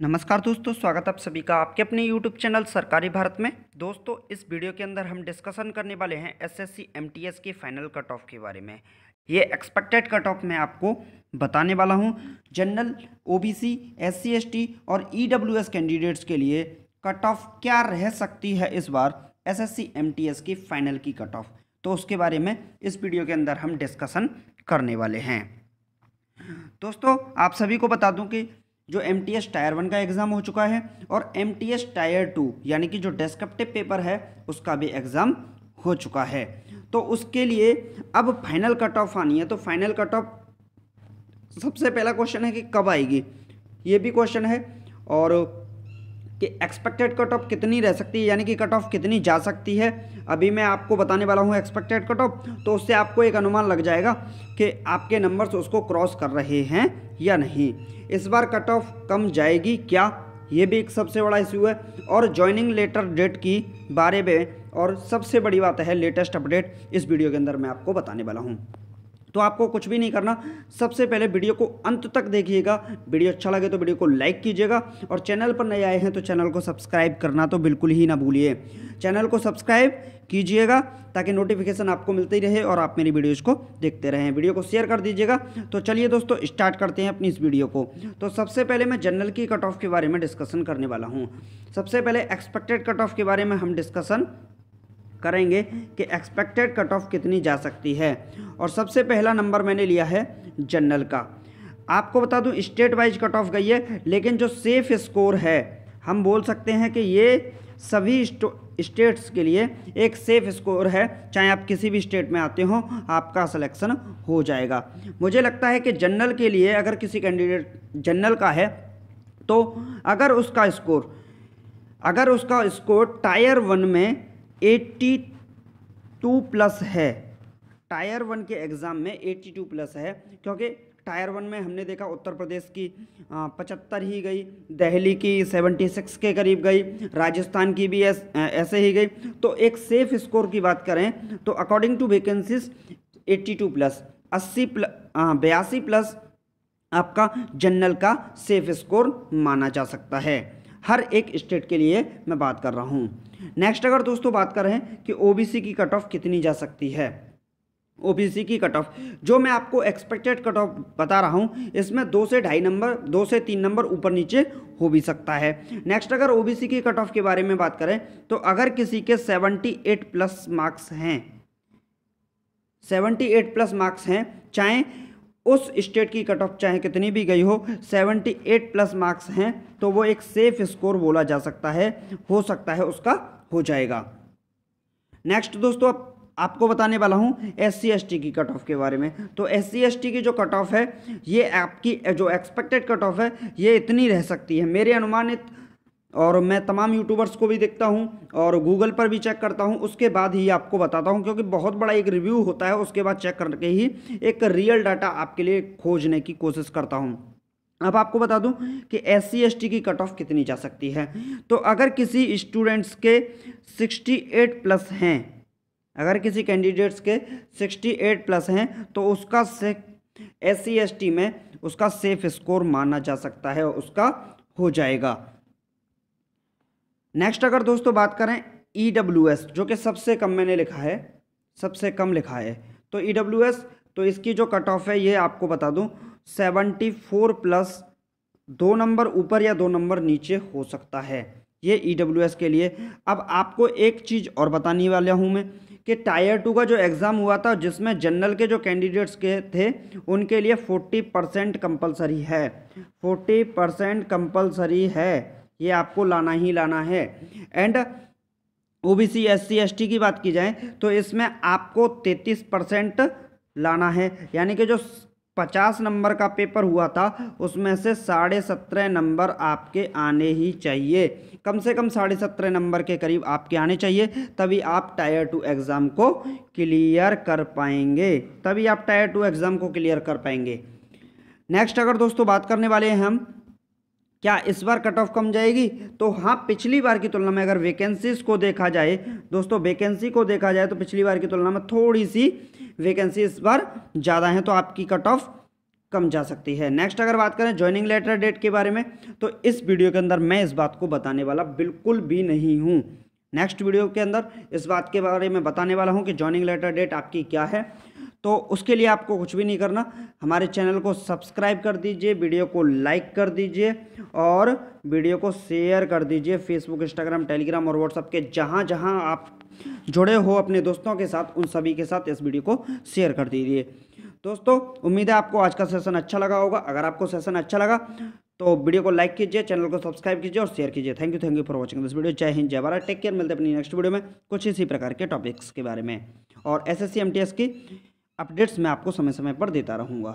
नमस्कार दोस्तों, स्वागत आप सभी का आपके अपने YouTube चैनल सरकारी भारत में। दोस्तों, इस वीडियो के अंदर हम डिस्कशन करने वाले हैं एसएससी एमटीएस की फाइनल कट ऑफ़ के बारे में। ये एक्सपेक्टेड कट ऑफ़ मैं आपको बताने वाला हूँ। जनरल ओबीसी एससी एसटी और ईडब्ल्यूएस कैंडिडेट्स के लिए कट ऑफ़ क्या रह सकती है इस बार एसएससी एमटीएस की फाइनल की कट ऑफ़ तो उसके बारे में इस वीडियो के अंदर हम डिस्कशन करने वाले हैं। दोस्तों, आप सभी को बता दूँ कि जो M T S tier one का एग्ज़ाम हो चुका है और M T S tier two यानी कि जो डेस्क्रिप्टिव पेपर है, उसका भी एग्ज़ाम हो चुका है। तो उसके लिए अब फाइनल कट ऑफ़ आनी है। तो फाइनल कट ऑफ़ सबसे पहला क्वेश्चन है कि कब आएगी? ये भी क्वेश्चन है और कि एक्सपेक्टेड कट ऑफ़ कितनी रह सकती है, यानी कि कट ऑफ़ कितनी जा सकती है। अभी मैं आपको बताने वाला हूँ एक्सपेक्टेड कट ऑफ़ तो उससे आपको एक अनुमान लग जाएगा कि आपके नंबर्स उसको क्रॉस कर रहे हैं या नहीं। इस बार कट ऑफ़ कम जाएगी क्या? ये भी एक सबसे बड़ा इशू है। और ज्वाइनिंग लेटर डेट की बारे में और सबसे बड़ी बात है लेटेस्ट अपडेट इस वीडियो के अंदर मैं आपको बताने वाला हूँ। तो आपको कुछ भी नहीं करना। सबसे पहले वीडियो को अंत तक देखिएगा। वीडियो अच्छा लगे तो वीडियो को लाइक कीजिएगा और चैनल पर नए आए हैं तो चैनल को सब्सक्राइब करना तो बिल्कुल ही ना भूलिए। चैनल को सब्सक्राइब कीजिएगा ताकि नोटिफिकेशन आपको मिलते रहे और आप मेरी वीडियोज़ को देखते रहें। वीडियो को शेयर कर दीजिएगा। तो चलिए दोस्तों, स्टार्ट करते हैं अपनी इस वीडियो को। तो सबसे पहले मैं जनरल की कट ऑफ़ के बारे में डिस्कशन करने वाला हूँ। सबसे पहले एक्सपेक्टेड कट ऑफ़ के बारे में हम डिस्कशन करेंगे कि एक्सपेक्टेड कट ऑफ़ कितनी जा सकती है। और सबसे पहला नंबर मैंने लिया है जनरल का। आपको बता दूँ स्टेट वाइज कट ऑफ़ गई है, लेकिन जो सेफ़ स्कोर है, हम बोल सकते हैं कि ये सभी स्टेट्स के लिए एक सेफ़ स्कोर है, चाहे आप किसी भी स्टेट में आते हो, आपका सिलेक्शन हो जाएगा। मुझे लगता है कि जनरल के लिए अगर किसी कैंडिडेट जनरल का है तो अगर उसका स्कोर अगर उसका स्कोर टायर वन में एट्टी टू प्लस है। टायर वन के एग्ज़ाम में एट्टी टू प्लस है क्योंकि टायर वन में हमने देखा उत्तर प्रदेश की पचहत्तर ही गई दिल्ली की सेवेंटी सिक्स के करीब गई राजस्थान की भी ऐस, ऐसे ही गई। तो एक सेफ़ स्कोर की बात करें तो according to vacancies eighty two plus अस्सी प्लस बयासी प्लस आपका जनरल का सेफ़ स्कोर माना जा सकता है। हर एक स्टेट के लिए मैं बात कर रहा हूँ। नेक्स्ट अगर दोस्तों बात कर कि ओबीसी की कट ऑफ़ कितनी जा सकती है। ओबीसी की कट ऑफ़ जो मैं आपको एक्सपेक्टेड कट ऑफ़ बता रहा हूँ, इसमें दो से ढाई नंबर दो से तीन नंबर ऊपर नीचे हो भी सकता है। नेक्स्ट अगर ओबीसी की कट ऑफ़ के बारे में बात करें तो अगर किसी के सेवेंटी एट प्लस मार्क्स हैं सेवेंटी एट प्लस मार्क्स हैं, चाहे उस स्टेट की कट ऑफ़ चाहे कितनी भी गई हो 78 प्लस मार्क्स हैं तो वो एक सेफ़ स्कोर बोला जा सकता है, हो सकता है उसका हो जाएगा। नेक्स्ट दोस्तों, अब आपको बताने वाला हूँ एस सी की कट ऑफ़ के बारे में। तो एस सी की जो कट ऑफ़ है, ये आपकी, जो एक्सपेक्टेड कट ऑफ़ है, ये इतनी रह सकती है। मेरे अनुमानित और मैं तमाम यूट्यूबर्स को भी देखता हूँ और गूगल पर भी चेक करता हूँ। उसके बाद ही आपको बताता हूँ, क्योंकि बहुत बड़ा एक रिव्यू होता है, उसके बाद चेक करके ही एक रियल डाटा आपके लिए खोजने की कोशिश करता हूँ। अब आपको बता दूँ कि एस सी की कट ऑफ़ कितनी जा सकती है। तो अगर किसी स्टूडेंट्स के 68 प्लस हैं, अगर किसी कैंडिडेट्स के 68 प्लस हैं तो उसका से एस सी में उसका सेफ़ स्कोर माना जा सकता है, उसका हो जाएगा। नेक्स्ट अगर दोस्तों बात करें ई डब्ल्यू एस जो कि सबसे कम मैंने लिखा है, सबसे कम लिखा है। तो ई डब्ल्यू एस तो इसकी जो कट ऑफ़ है, ये आपको बता दूँ सेवेंटी फोर प्लस दो नंबर ऊपर या दो नंबर नीचे हो सकता है, ये ई डब्ल्यू एस के लिए। अब आपको एक चीज़ और बताने वाला हूँ मैं, कि टायर टू का जो एग्ज़ाम हुआ था, जिसमें जनरल के जो कैंडिडेट्स के थे, उनके लिए फोर्टी परसेंट कंपल्सरी है। फोर्टी परसेंट कंपल्सरी है। ये आपको लाना ही लाना है। And O B C S C S T की बात की जाए तो इसमें आपको तैतीस परसेंट लाना है। यानी कि जो पचास नंबर का पेपर हुआ था, उसमें से साढ़े सत्रह नंबर आपके आने ही चाहिए। कम से कम साढ़े सत्रह नंबर के करीब आपके आने चाहिए, तभी आप टायर टू एग्ज़ाम को क्लियर कर पाएँगे। तभी आप टायर टू एग्ज़ाम को क्लियर कर पाएँगे। नेक्स्ट अगर दोस्तों बात करने वाले हैं हम क्या इस बार कट ऑफ़ कम जाएगी? तो हाँ पिछली बार की तुलना में अगर वैकेंसीज को देखा जाए, दोस्तों वैकेंसी को देखा जाए तो पिछली बार की तुलना में थोड़ी सी वैकेंसी इस बार ज़्यादा है तो आपकी कट ऑफ़ कम जा सकती है। नेक्स्ट अगर बात करें ज्वाइनिंग लेटर डेट के बारे में तो इस वीडियो के अंदर मैं इस बात को बताने वाला बिल्कुल भी नहीं हूँ। नेक्स्ट वीडियो के अंदर इस बात के बारे में बताने वाला हूँ कि ज्वाइनिंग लेटर डेट आपकी क्या है। तो उसके लिए आपको कुछ भी नहीं करना। हमारे चैनल को सब्सक्राइब कर दीजिए, वीडियो को लाइक कर दीजिए और वीडियो को शेयर कर दीजिए फेसबुक, इंस्टाग्राम, टेलीग्राम और व्हाट्सअप के जहाँ जहाँ आप जुड़े हो अपने दोस्तों के साथ, उन सभी के साथ इस वीडियो को शेयर कर दीजिए। दोस्तों, उम्मीद है आपको आज का सेशन अच्छा लगा होगा। अगर आपको सेशन अच्छा लगा तो वीडियो को लाइक कीजिए, चैनल को सब्सक्राइब कीजिए और शेयर कीजिए। Thank you thank you for watching this video जय हिंद, जय भारत। टेक केयर मिलते हैं अपनी नेक्स्ट वीडियो में कुछ इसी प्रकार के टॉपिक्स के बारे में। और एस एस की अपडेट्स मैं आपको समय समय पर देता रहूँगा।